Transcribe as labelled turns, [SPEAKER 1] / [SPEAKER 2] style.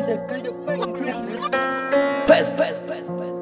[SPEAKER 1] said, kind of fucking crazy.
[SPEAKER 2] Fast, fast, fast, fast.